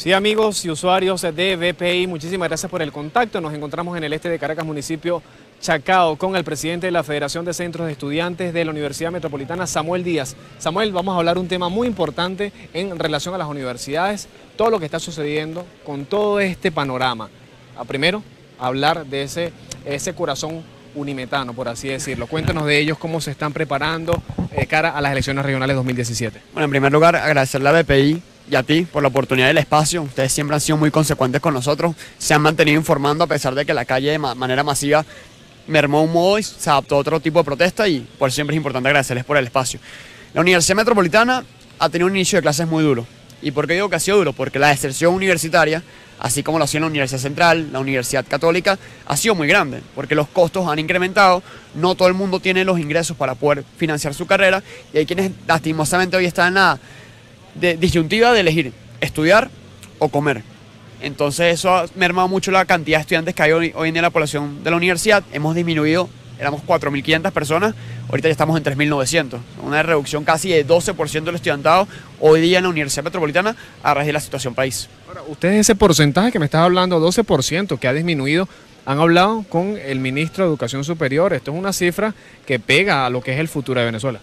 Sí, amigos y usuarios de BPI, muchísimas gracias por el contacto. Nos encontramos en el este de Caracas, municipio Chacao, con el presidente de la Federación de Centros de Estudiantes de la Universidad Metropolitana, Samuel Díaz. Samuel, vamos a hablar un tema muy importante en relación a las universidades, todo lo que está sucediendo con todo este panorama. A primero, hablar de ese, ese corazón unimetano, por así decirlo. Cuéntanos de ellos, cómo se están preparando eh, cara a las elecciones regionales 2017. Bueno, en primer lugar, agradecerle a BPI y a ti por la oportunidad del espacio. Ustedes siempre han sido muy consecuentes con nosotros, se han mantenido informando a pesar de que la calle de manera masiva mermó un modo y se adaptó a otro tipo de protesta y por siempre es importante agradecerles por el espacio. La Universidad Metropolitana ha tenido un inicio de clases muy duro. ¿Y por qué digo que ha sido duro? Porque la deserción universitaria, así como lo hacía en la Universidad Central, la Universidad Católica, ha sido muy grande, porque los costos han incrementado, no todo el mundo tiene los ingresos para poder financiar su carrera, y hay quienes lastimosamente hoy están en la de, disyuntiva de elegir estudiar o comer. Entonces eso ha mermado mucho la cantidad de estudiantes que hay hoy, en día en la población de la universidad. Hemos disminuido, éramos 4.500 personas, ahorita ya estamos en 3.900. Una reducción casi de 12% del estudiantado hoy día en la Universidad Metropolitana a raíz de la situación país. Ahora, ustedes ese porcentaje que me estás hablando, 12%, que ha disminuido, han hablado con el ministro de Educación Superior. Esto es una cifra que pega a lo que es el futuro de Venezuela.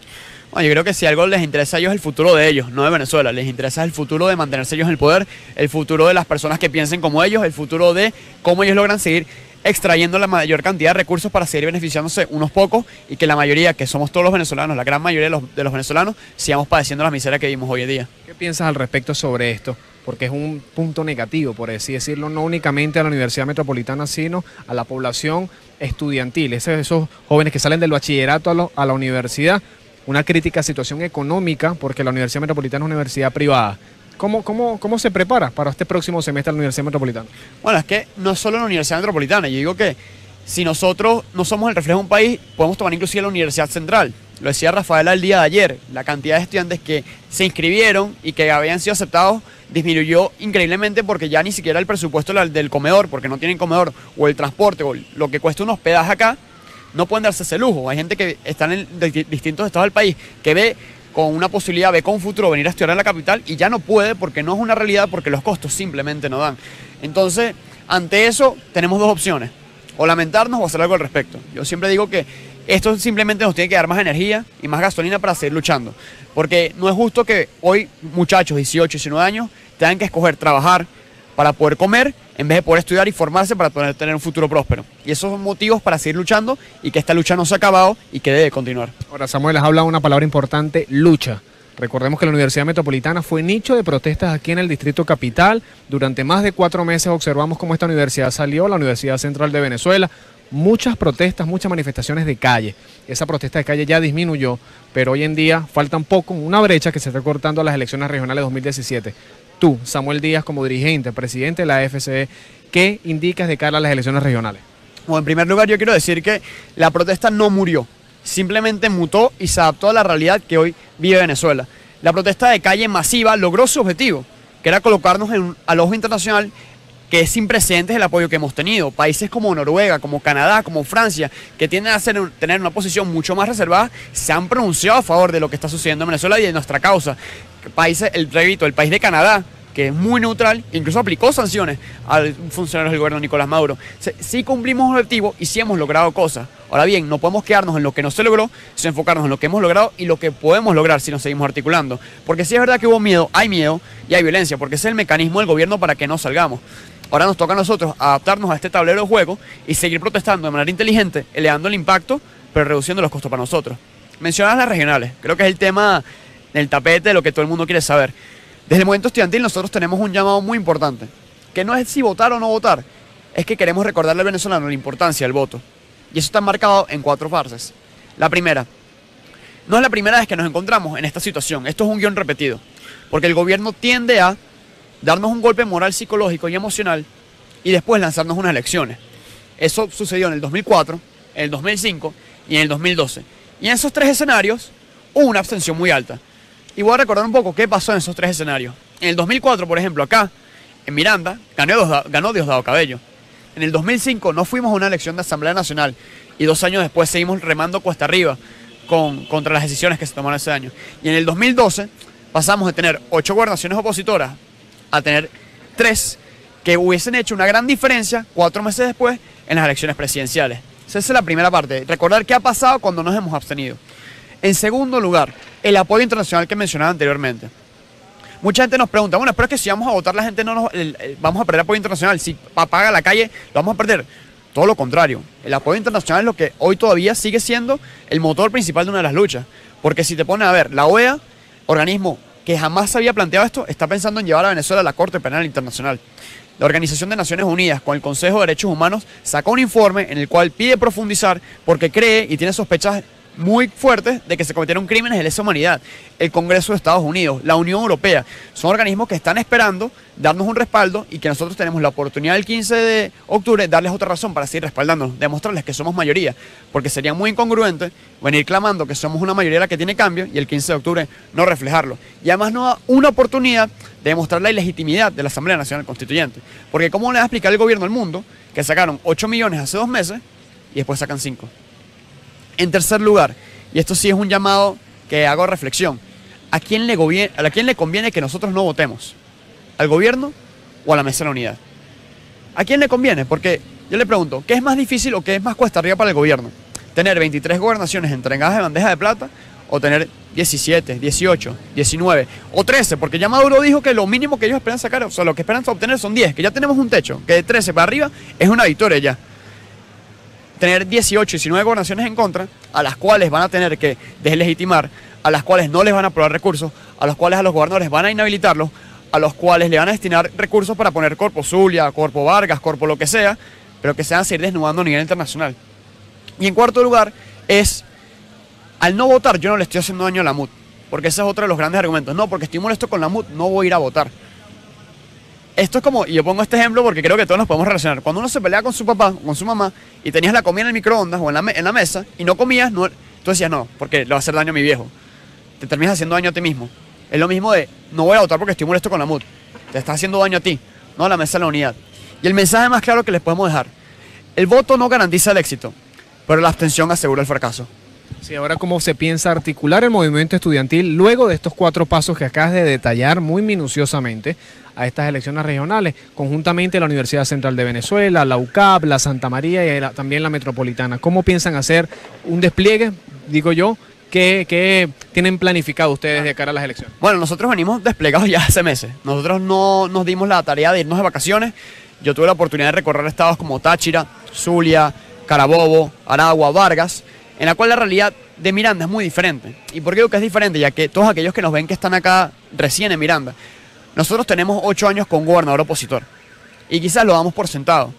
Bueno, yo creo que si algo les interesa a ellos es el futuro de ellos, no de Venezuela. Les interesa el futuro de mantenerse ellos en el poder, el futuro de las personas que piensen como ellos, el futuro de cómo ellos logran seguir extrayendo la mayor cantidad de recursos para seguir beneficiándose unos pocos y que la mayoría, que somos todos los venezolanos, la gran mayoría de los, venezolanos, sigamos padeciendo la miseria que vivimos hoy en día. ¿Qué piensas al respecto sobre esto? Porque es un punto negativo, por así decirlo, no únicamente a la Universidad Metropolitana, sino a la población estudiantil, esos, jóvenes que salen del bachillerato a la universidad una crítica situación económica, porque la Universidad Metropolitana es una universidad privada. ¿Cómo, cómo, cómo se prepara para este próximo semestre la Universidad Metropolitana? Bueno, es que no es solo la Universidad Metropolitana, yo digo que si nosotros no somos el reflejo de un país, podemos tomar inclusive la Universidad Central. Lo decía Rafael el día de ayer, la cantidad de estudiantes que se inscribieron y que habían sido aceptados disminuyó increíblemente porque ya ni siquiera el presupuesto del comedor, porque no tienen comedor, o el transporte, o lo que cuesta un hospedaje acá, no pueden darse ese lujo. Hay gente que está en distintos estados del país que ve con una posibilidad, ve con un futuro venir a estudiar en la capital y ya no puede porque no es una realidad, porque los costos simplemente no dan. Entonces, ante eso tenemos dos opciones, o lamentarnos o hacer algo al respecto. Yo siempre digo que esto simplemente nos tiene que dar más energía y más gasolina para seguir luchando, porque no es justo que hoy muchachos 18, 19 años tengan que escoger trabajar para poder comer en vez de poder estudiar y formarse para poder tener un futuro próspero. Y esos son motivos para seguir luchando y que esta lucha no se ha acabado y que debe continuar. Ahora, Samuel, has hablado una palabra importante, lucha. Recordemos que la Universidad Metropolitana fue nicho de protestas aquí en el Distrito Capital. Durante más de cuatro meses observamos cómo esta universidad salió, la Universidad Central de Venezuela. Muchas protestas, muchas manifestaciones de calle. Esa protesta de calle ya disminuyó, pero hoy en día faltan poco, una brecha que se está cortando a las elecciones regionales 2017 tú, Samuel Díaz, como dirigente, presidente de la FCE, ¿qué indicas de cara a las elecciones regionales? Bueno, en primer lugar, yo quiero decir que la protesta no murió, simplemente mutó y se adaptó a la realidad que hoy vive Venezuela. La protesta de calle masiva logró su objetivo, que era colocarnos en, al ojo internacional que es sin precedentes el apoyo que hemos tenido. Países como Noruega, como Canadá, como Francia, que tienden a tener una posición mucho más reservada, se han pronunciado a favor de lo que está sucediendo en Venezuela y de nuestra causa países, el el país de Canadá, que es muy neutral, incluso aplicó sanciones al funcionario del gobierno Nicolás Maduro. Sí cumplimos objetivos y sí hemos logrado cosas. Ahora bien, no podemos quedarnos en lo que no se logró, sino enfocarnos en lo que hemos logrado y lo que podemos lograr si nos seguimos articulando. Porque si es verdad que hubo miedo, hay miedo y hay violencia, porque es el mecanismo del gobierno para que no salgamos. Ahora nos toca a nosotros adaptarnos a este tablero de juego y seguir protestando de manera inteligente, elevando el impacto, pero reduciendo los costos para nosotros. Mencionas las regionales, creo que es el tema el tapete de lo que todo el mundo quiere saber. Desde el momento estudiantil nosotros tenemos un llamado muy importante, que no es si votar o no votar, es que queremos recordarle al venezolano la importancia del voto. Y eso está marcado en cuatro fases. La primera, no es la primera vez que nos encontramos en esta situación, esto es un guion repetido, porque el gobierno tiende a darnos un golpe moral, psicológico y emocional y después lanzarnos unas elecciones. Eso sucedió en el 2004, en el 2005 y en el 2012. Y en esos tres escenarios hubo una abstención muy alta. Y voy a recordar un poco qué pasó en esos tres escenarios. En el 2004, por ejemplo, acá, en Miranda, ganó, Diosdado Cabello. En el 2005 no fuimos a una elección de Asamblea Nacional y dos años después seguimos remando cuesta arriba con, contra las decisiones que se tomaron ese año. Y en el 2012 pasamos de tener ocho gobernaciones opositoras a tener tres que hubiesen hecho una gran diferencia cuatro meses después en las elecciones presidenciales. Esa es la primera parte, recordar qué ha pasado cuando nos hemos abstenido. En segundo lugar, el apoyo internacional que mencionaba anteriormente. Mucha gente nos pregunta, bueno, pero es que si vamos a votar la gente no nos, vamos a perder apoyo internacional, si apaga la calle lo vamos a perder. Todo lo contrario, el apoyo internacional es lo que hoy todavía sigue siendo el motor principal de una de las luchas. Porque si te pones a ver, la OEA, organismo que jamás había planteado esto, está pensando en llevar a Venezuela a la Corte Penal Internacional. La Organización de Naciones Unidas con el Consejo de Derechos Humanos sacó un informe en el cual pide profundizar porque cree y tiene sospechas muy fuertes de que se cometieron crímenes de lesa humanidad. El Congreso de Estados Unidos, la Unión Europea, son organismos que están esperando darnos un respaldo y que nosotros tenemos la oportunidad el 15 de octubre darles otra razón para seguir respaldándonos, demostrarles que somos mayoría, porque sería muy incongruente venir clamando que somos una mayoría la que tiene cambio y el 15 de octubre no reflejarlo. Y además no da una oportunidad de demostrar la ilegitimidad de la Asamblea Nacional Constituyente, porque ¿cómo le va a explicar el gobierno al mundo que sacaron 8 millones hace dos meses y después sacan 5? En tercer lugar, y esto sí es un llamado que hago reflexión, ¿a quién le, ¿a quién le conviene que nosotros no votemos? ¿Al gobierno o a la mesa de la unidad? ¿A quién le conviene? Porque yo le pregunto, ¿qué es más difícil o qué es más cuesta arriba para el gobierno? ¿Tener 23 gobernaciones entregadas de bandeja de plata o tener 17, 18, 19 o 13? Porque ya Maduro dijo que lo mínimo que ellos esperan sacar, o sea, lo que esperan obtener son 10, que ya tenemos un techo, que de 13 para arriba es una victoria ya tener 18, 19 gobernaciones en contra, a las cuales van a tener que deslegitimar, a las cuales no les van a aprobar recursos, a los cuales a los gobernadores van a inhabilitarlos, a los cuales le van a destinar recursos para poner Corpo Zulia, Corpo Vargas, Corpo lo que sea, pero que se van a seguir desnudando a nivel internacional. Y en cuarto lugar es, al no votar yo no le estoy haciendo daño a la MUT, porque ese es otro de los grandes argumentos. No, porque estoy molesto con la MUT, no voy a ir a votar esto es como, y yo pongo este ejemplo porque creo que todos nos podemos relacionar. Cuando uno se pelea con su papá, con su mamá, y tenías la comida en el microondas o en la, en la mesa y no comías, no, tú decías no, porque le va a hacer daño a mi viejo. Te terminas haciendo daño a ti mismo. Es lo mismo de, no voy a votar porque estoy molesto con la MUD. Te está haciendo daño a ti, no a la mesa de la unidad. Y el mensaje más claro que les podemos dejar. El voto no garantiza el éxito, pero la abstención asegura el fracaso. Sí, ahora cómo se piensa articular el movimiento estudiantil luego de estos cuatro pasos que acabas de detallar muy minuciosamente a estas elecciones regionales, conjuntamente la Universidad Central de Venezuela, la UCAP, la Santa María y también la Metropolitana. ¿Cómo piensan hacer un despliegue, digo yo, ¿Qué, tienen planificado ustedes de cara a las elecciones? Bueno, nosotros venimos desplegados ya hace meses. Nosotros no nos dimos la tarea de irnos de vacaciones. Yo tuve la oportunidad de recorrer estados como Táchira, Zulia, Carabobo, Aragua, Vargas en la cual la realidad de Miranda es muy diferente. ¿Y por qué digo que es diferente? Ya que todos aquellos que nos ven que están acá recién en Miranda, nosotros tenemos ocho años con gobernador opositor. Y quizás lo damos por sentado.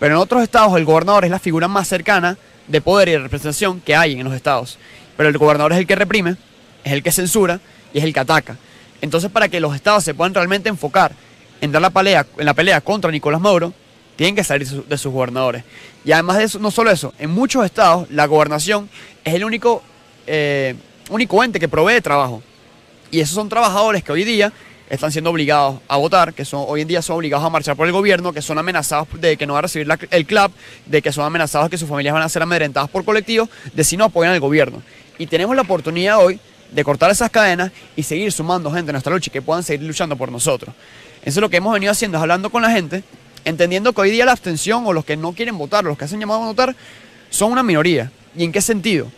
Pero en otros estados el gobernador es la figura más cercana de poder y de representación que hay en los estados. Pero el gobernador es el que reprime, es el que censura y es el que ataca. Entonces para que los estados se puedan realmente enfocar en dar la pelea, en la pelea contra Nicolás Maduro, tienen que salir de sus gobernadores. Y además de eso, no solo eso, en muchos estados la gobernación es el único, eh, único ente que provee trabajo. Y esos son trabajadores que hoy día están siendo obligados a votar, que son, hoy en día son obligados a marchar por el gobierno, que son amenazados de que no van a recibir el CLAP, de que son amenazados de que sus familias van a ser amedrentadas por colectivos, de si no apoyan al gobierno. Y tenemos la oportunidad hoy de cortar esas cadenas y seguir sumando gente a nuestra lucha y que puedan seguir luchando por nosotros. Eso es lo que hemos venido haciendo, es hablando con la gente entendiendo que hoy día la abstención o los que no quieren votar, los que hacen llamado a votar, son una minoría. ¿Y en qué sentido?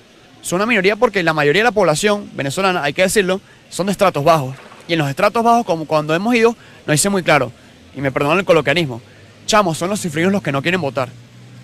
Son una minoría porque la mayoría de la población venezolana, hay que decirlo, son de estratos bajos. Y en los estratos bajos, como cuando hemos ido, nos dice muy claro, y me perdonan el coloquialismo, chamos, son los cifrinos los que no quieren votar.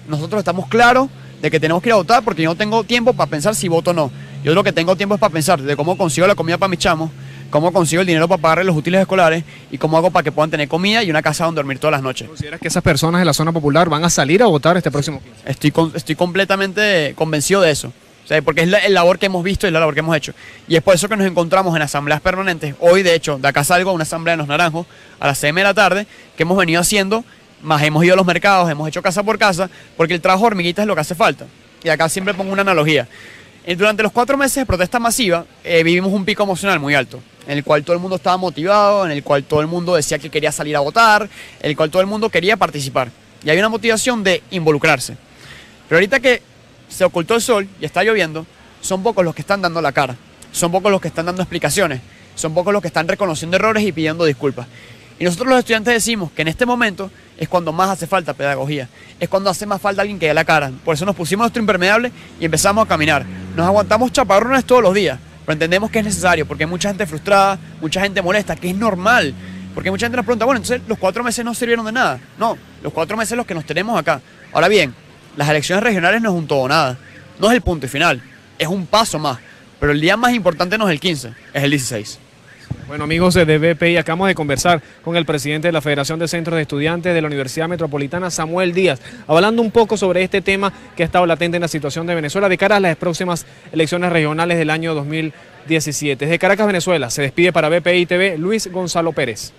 Nosotros estamos claros de que tenemos que ir a votar porque yo no tengo tiempo para pensar si voto o no. Yo lo que tengo tiempo es para pensar de cómo consigo la comida para mis chamos, cómo consigo el dinero para pagarle los útiles escolares y cómo hago para que puedan tener comida y una casa donde dormir todas las noches. ¿Consideras que esas personas de la zona popular van a salir a votar este próximo 15? Estoy, estoy completamente convencido de eso. Porque es la, labor que hemos visto y la labor que hemos hecho. Y es por eso que nos encontramos en asambleas permanentes. Hoy, de hecho, de acá salgo a una asamblea en Los Naranjos a las 6 de la tarde, que hemos venido haciendo, más hemos ido a los mercados, hemos hecho casa por casa, porque el trabajo hormiguita es lo que hace falta. Y acá siempre pongo una analogía. Eh, durante los cuatro meses de protesta masiva eh, vivimos un pico emocional muy alto, en el cual todo el mundo estaba motivado, en el cual todo el mundo decía que quería salir a votar, en el cual todo el mundo quería participar. Y había una motivación de involucrarse. Pero ahorita que se ocultó el sol y está lloviendo, son pocos los que están dando la cara, son pocos los que están dando explicaciones, son pocos los que están reconociendo errores y pidiendo disculpas. Y nosotros los estudiantes decimos que en este momento es cuando más hace falta pedagogía, es cuando hace más falta alguien que dé la cara. Por eso nos pusimos nuestro impermeable y empezamos a caminar. Nos aguantamos chaparrones todos los días, pero entendemos que es necesario porque hay mucha gente frustrada, mucha gente molesta, que es normal. Porque mucha gente nos pregunta, bueno, entonces los cuatro meses no sirvieron de nada. No, los cuatro meses los que nos tenemos acá. Ahora bien, las elecciones regionales no es un todo nada. No es el punto y final, es un paso más. Pero el día más importante no es el 15, es el 16. Bueno amigos de BPI, acabamos de conversar con el presidente de la Federación de Centros de Estudiantes de la Universidad Metropolitana, Samuel Díaz, hablando un poco sobre este tema que ha estado latente en la situación de Venezuela de cara a las próximas elecciones regionales del año 2017. Desde Caracas, Venezuela, se despide para BPI TV Luis Gonzalo Pérez.